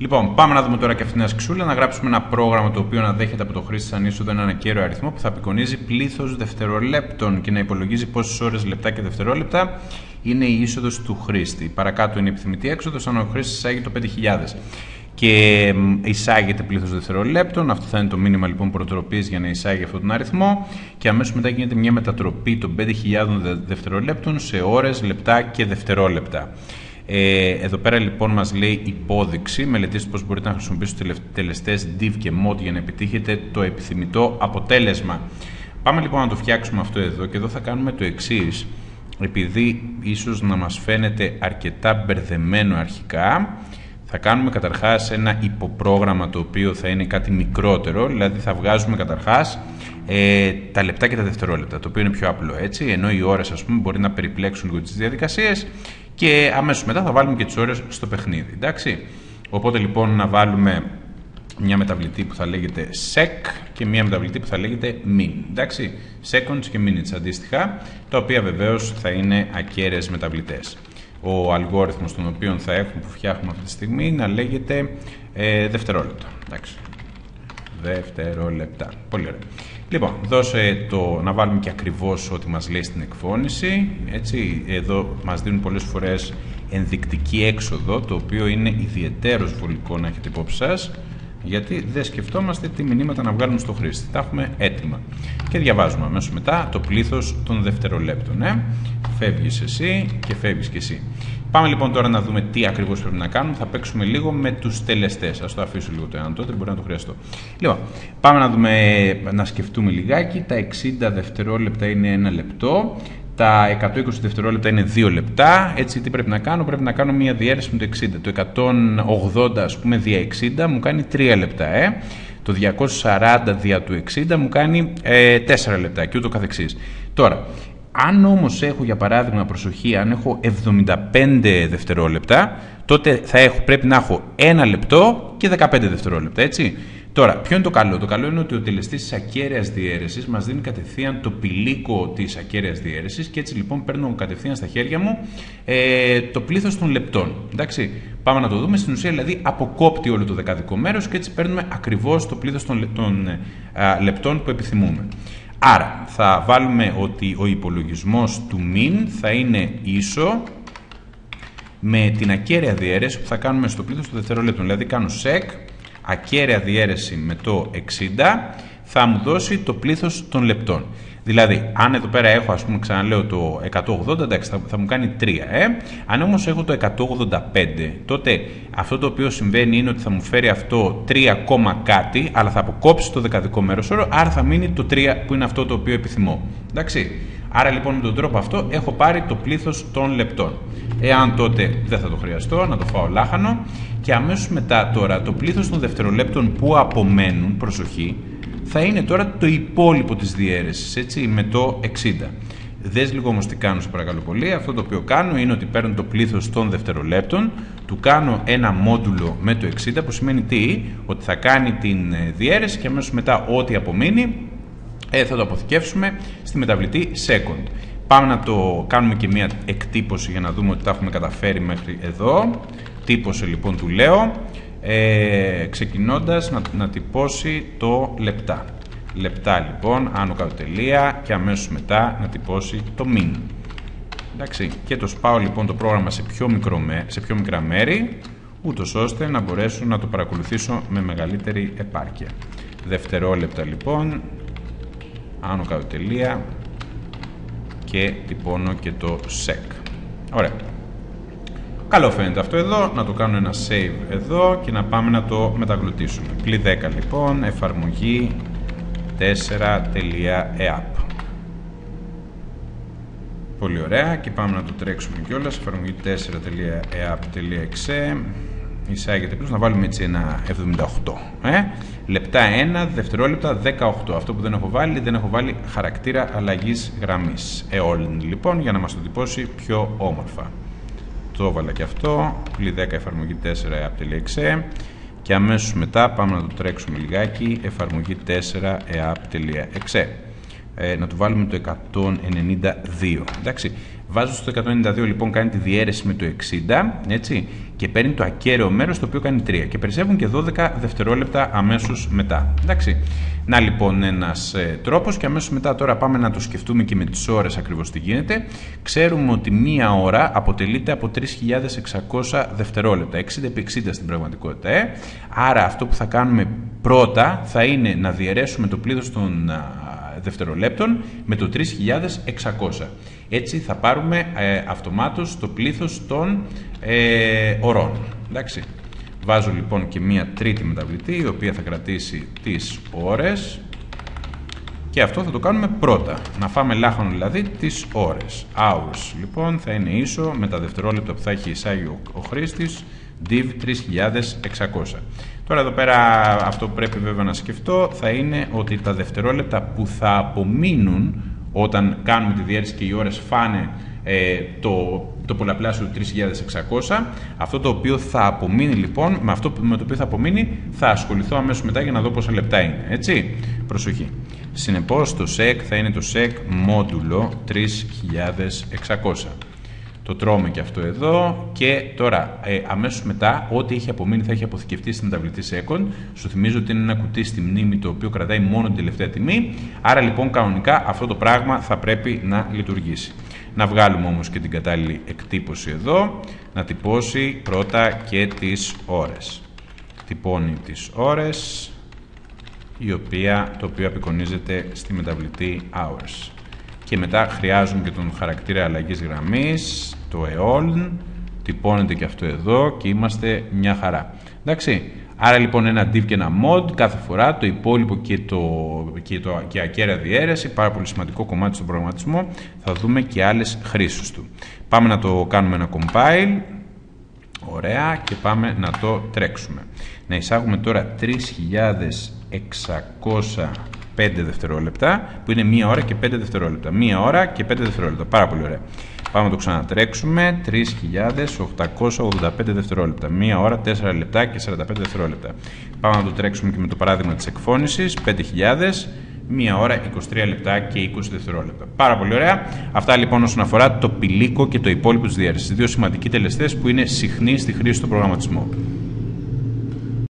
Λοιπόν, πάμε να δούμε τώρα και αυτήν την ασκησούλα, να γράψουμε ένα πρόγραμμα το οποίο να δέχεται από το χρήστη σαν είσοδο έναν ακέραιο αριθμό που θα απεικονίζει πλήθος δευτερολέπτων και να υπολογίζει πόσες ώρες, λεπτά και δευτερόλεπτα είναι η είσοδος του χρήστη. Παρακάτω είναι η επιθυμητή έξοδος, αν ο χρήστης εισάγει το 5000 και εισάγεται πλήθος δευτερολέπτων. Αυτό θα είναι το μήνυμα λοιπόν προτροπής για να εισάγει αυτόν τον αριθμό. Και αμέσως μετά γίνεται μια μετατροπή των 5.000 δευτερολέπτων σε ώρες, λεπτά και δευτερόλεπτα. Ε, εδώ πέρα λοιπόν μας λέει υπόδειξη, μελετήστε πώς μπορείτε να χρησιμοποιήσετε τους τελεστές div και mod για να επιτύχετε το επιθυμητό αποτέλεσμα. Πάμε λοιπόν να το φτιάξουμε αυτό εδώ και εδώ θα κάνουμε το εξής. Επειδή ίσως να μας φαίνεται αρκετά μπερδεμένο αρχικά, θα κάνουμε καταρχάς ένα υποπρόγραμμα το οποίο θα είναι κάτι μικρότερο, δηλαδή θα βγάζουμε καταρχάς ε, τα λεπτά και τα δευτερόλεπτα, το οποίο είναι πιο απλό έτσι, ενώ οι ώρες ας πούμε μπορεί να περιπλέξουν λίγο τις διαδικασίες και αμέσως μετά θα βάλουμε και τις ώρες στο παιχνίδι, εντάξει. Οπότε λοιπόν να βάλουμε μια μεταβλητή που θα λέγεται sec και μια μεταβλητή που θα λέγεται min, εντάξει, seconds και minutes αντίστοιχα, τα οποία βεβαίως θα είναι ακέραιες μεταβλητές ο αλγόριθμος τον οποίο θα έχουμε που φτιάχνουμε αυτή τη στιγμή να λέγεται ε, δευτερόλεπτα. Εντάξει. Δευτερόλεπτα. Πολύ ωραία. Λοιπόν, δώσε το να βάλουμε και ακριβώς ό,τι μας λέει στην εκφώνηση. Έτσι, εδώ μας δίνουν πολλές φορές ενδεικτική έξοδο, το οποίο είναι ιδιαίτερος βολικό να έχετε υπόψη σας γιατί δεν σκεφτόμαστε τι μηνύματα να βγάλουμε στο χρήστη. Τα έχουμε έτοιμα. Και διαβάζουμε αμέσως μετά το πλήθος των δευτερολέπτων. Ε; Φεύγεις εσύ και φεύγεις και εσύ. Πάμε λοιπόν τώρα να δούμε τι ακριβώς πρέπει να κάνουμε. Θα παίξουμε λίγο με τους τελεστές. Α το αφήσω λίγο το έναν τότε, μπορεί να το χρειαστώ. Λοιπόν, πάμε να, δούμε, να σκεφτούμε λιγάκι. Τα 60 δευτερόλεπτα είναι ένα λεπτό τα 120 δευτερόλεπτα είναι 2 λεπτά. Έτσι, τι πρέπει να κάνω, πρέπει να κάνω μια διαίρεση με το 60. Το 180, ας πούμε, δια 60 μου κάνει 3 λεπτά, ε. Το 240 δια του 60 μου κάνει ε, 4 λεπτά και ούτω καθεξής. Τώρα, αν όμως έχω, για παράδειγμα, προσοχή, αν έχω 75 δευτερόλεπτα, τότε θα έχω, πρέπει να έχω 1 λεπτό και 15 δευτερόλεπτα, έτσι. Τώρα, ποιο είναι το καλό; Το καλό είναι ότι ο τελεστής της ακέραια διαίρεσης μας δίνει κατευθείαν το πηλίκο της ακέραια διαίρεσης και έτσι λοιπόν παίρνω κατευθείαν στα χέρια μου ε, το πλήθος των λεπτών. Εντάξει, πάμε να το δούμε. Στην ουσία δηλαδή αποκόπτει όλο το δεκαδικό μέρος και έτσι παίρνουμε ακριβώς το πλήθος των, των ε, λεπτών που επιθυμούμε. Άρα θα βάλουμε ότι ο υπολογισμός του min θα είναι ίσο με την ακέραια διαίρεση που θα κάνουμε στο πλήθος των δευτερολέπτων. Δηλαδή κάνω sec ακέραια διαίρεση με το 60 θα μου δώσει το πλήθος των λεπτών. Δηλαδή, αν εδώ πέρα έχω, ας πούμε, ξαναλέω το 180, εντάξει, θα, μου κάνει 3, ε. Αν όμως έχω το 185, τότε αυτό το οποίο συμβαίνει είναι ότι θα μου φέρει αυτό 3, κάτι, αλλά θα αποκόψει το δεκαδικό μέρος όρο, άρα θα μείνει το 3 που είναι αυτό το οποίο επιθυμώ. Εντάξει. Άρα λοιπόν με τον τρόπο αυτό έχω πάρει το πλήθος των λεπτών. Εάν τότε δεν θα το χρειαστώ, να το φάω λάχανο και αμέσως μετά τώρα το πλήθος των δευτερολέπτων που απομένουν, προσοχή, θα είναι τώρα το υπόλοιπο της διαίρεσης, έτσι, με το 60. Δες λίγο όμως τι κάνω σε παρακαλώ πολύ. Αυτό το οποίο κάνω είναι ότι παίρνω το πλήθος των δευτερολέπτων, του κάνω ένα μόντουλο με το 60 που σημαίνει τι, ότι θα κάνει την ε, διαίρεση και αμέσως μετά ό,τι απομείνει ε, θα το αποθηκεύσουμε στη μεταβλητή second. Πάμε να το κάνουμε και μια εκτύπωση για να δούμε ότι τα έχουμε καταφέρει μέχρι εδώ. Τύπωσε λοιπόν του λέω, ε, ξεκινώντας να, να τυπώσει το λεπτά. Λεπτά λοιπόν, άνω κάτω τελεία και αμέσως μετά να τυπώσει το min. Εντάξει, και το σπάω λοιπόν το πρόγραμμα σε πιο, μικρό, σε πιο μικρά μέρη, ούτως ώστε να μπορέσω να το παρακολουθήσω με μεγαλύτερη επάρκεια. Δευτερόλεπτα λοιπόν, άνω κάτω τελεία και τυπώνω και το sec. Ωραία. Καλό φαίνεται αυτό εδώ, να το κάνω ένα save εδώ και να πάμε να το μεταγλωτήσουμε. Κλει 10 λοιπόν, εφαρμογή 4.eapp. Πολύ ωραία και πάμε να το τρέξουμε κιόλας, εφαρμογή 4.eapp.exe εισάγεται πλούς, να βάλουμε έτσι ένα 78. Ε; Λεπτά 1, δευτερόλεπτα 18. Αυτό που δεν έχω βάλει, δεν έχω βάλει χαρακτήρα αλλαγής γραμμής. Εόλυν λοιπόν, για να μας το τυπώσει πιο όμορφα. Το έβαλα και αυτό, πλη 10 εφαρμογή 4 app.exe και αμέσως μετά πάμε να το τρέξουμε λιγάκι, εφαρμογή 4 app.exe. Ε, να το βάλουμε το 192. Εντάξει. Βάζω στο 192 λοιπόν κάνει τη διαίρεση με το 60 έτσι, και παίρνει το ακέραιο μέρος το οποίο κάνει 3 και περισσεύουν και 12 δευτερόλεπτα αμέσως μετά. Εντάξει. Να λοιπόν ένας ε, τρόπος και αμέσως μετά τώρα πάμε να το σκεφτούμε και με τις ώρες ακριβώς τι γίνεται. Ξέρουμε ότι μία ώρα αποτελείται από 3.600 δευτερόλεπτα, 60 επί 60 στην πραγματικότητα. Ε. Άρα αυτό που θα κάνουμε πρώτα θα είναι να διαιρέσουμε το πλήθος των δευτερολέπτων με το 3.600. Έτσι θα πάρουμε ε, αυτομάτως το πλήθος των ε, ορών. Εντάξει. Βάζω λοιπόν και μία τρίτη μεταβλητή η οποία θα κρατήσει τις ώρες και αυτό θα το κάνουμε πρώτα. Να φάμε λάχανο δηλαδή τις ώρες. Hours λοιπόν θα είναι ίσο με τα δευτερόλεπτα που θα έχει εισάγει ο, ο χρήστης div 3600. Τώρα εδώ πέρα αυτό που πρέπει βέβαια να σκεφτώ θα είναι ότι τα δευτερόλεπτα που θα απομείνουν όταν κάνουμε τη διέρεση και οι ώρες φάνε ε, το, το πολλαπλάσιο του 3600. Αυτό το οποίο θα απομείνει λοιπόν, με αυτό με το οποίο θα απομείνει θα ασχοληθώ αμέσως μετά για να δω πόσα λεπτά είναι. Έτσι, προσοχή. Συνεπώς το sec θα είναι το sec μόντουλο 3600. Το τρώμε και αυτό εδώ και τώρα ε, αμέσως μετά ό,τι έχει απομείνει θα έχει αποθηκευτεί στην μεταβλητή Second. Σου θυμίζω ότι είναι ένα κουτί στη μνήμη το οποίο κρατάει μόνο την τελευταία τιμή. Άρα λοιπόν κανονικά αυτό το πράγμα θα πρέπει να λειτουργήσει. Να βγάλουμε όμως και την κατάλληλη εκτύπωση εδώ, να τυπώσει πρώτα και τις ώρες. Τυπώνει τις ώρες, η οποία, το οποίο απεικονίζεται στη μεταβλητή hours. Και μετά χρειάζομαι και τον χαρακτήρα αλλαγής γραμμής, το EOLN, τυπώνεται και αυτό εδώ και είμαστε μια χαρά. Εντάξει, άρα λοιπόν ένα div και ένα mod κάθε φορά, το υπόλοιπο και, το, και, το, και ακέρα διαίρεση, πάρα πολύ σημαντικό κομμάτι στον προγραμματισμό, θα δούμε και άλλες χρήσεις του. Πάμε να το κάνουμε ένα compile, ωραία, και πάμε να το τρέξουμε. Να εισάγουμε τώρα 3605 δευτερόλεπτα, που είναι μία ώρα και 5 δευτερόλεπτα. Μία ώρα και 5 δευτερόλεπτα. Πάρα πολύ ωραία. Πάμε να το ξανατρέξουμε. 3.885 δευτερόλεπτα. Μία ώρα, 4 λεπτά και 45 δευτερόλεπτα. Πάμε να το τρέξουμε και με το παράδειγμα της εκφώνησης. 5.000. Μία ώρα, 23 λεπτά και 20 δευτερόλεπτα. Πάρα πολύ ωραία. Αυτά λοιπόν όσον αφορά το πηλίκο και το υπόλοιπο της διαίρεση. Δύο σημαντικοί τελεστές που είναι συχνοί στη χρήση του προγραμματισμού.